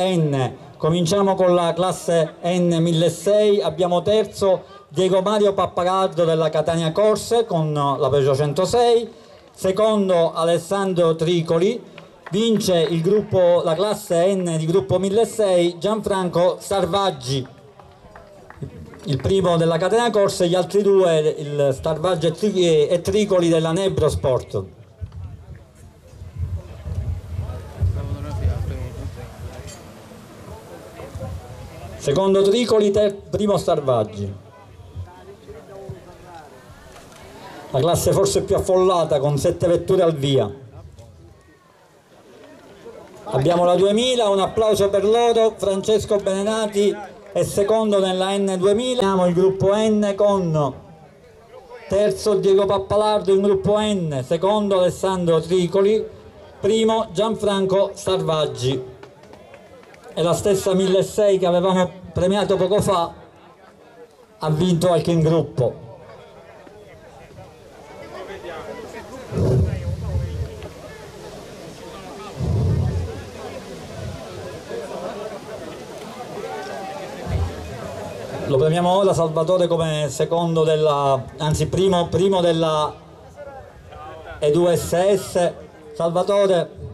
N. Cominciamo con la classe N1006, abbiamo terzo Diego Mario Pappagaldo della Catania Corse con la Peugeot 106, secondo Alessandro Tricoli, vince gruppo, la classe N di gruppo 1006 Gianfranco Sarvaggi, il primo della Catania Corse, gli altri due il Starvaggi e, Tri- e Tricoli della Nebro Secondo Tricoli, primo Starvaggi. La classe forse più affollata con sette vetture al via. Abbiamo la 2000, un applauso per loro, Francesco Benenati è secondo nella N2000. Abbiamo il gruppo N con terzo Diego Pappalardo in gruppo N, secondo Alessandro Tricoli, primo Gianfranco Sarvaggi e la stessa 1006 che avevamo premiato poco fa ha vinto anche in gruppo. Lo premiamo ora Salvatore come secondo della, anzi primo, primo della E2SS. Salvatore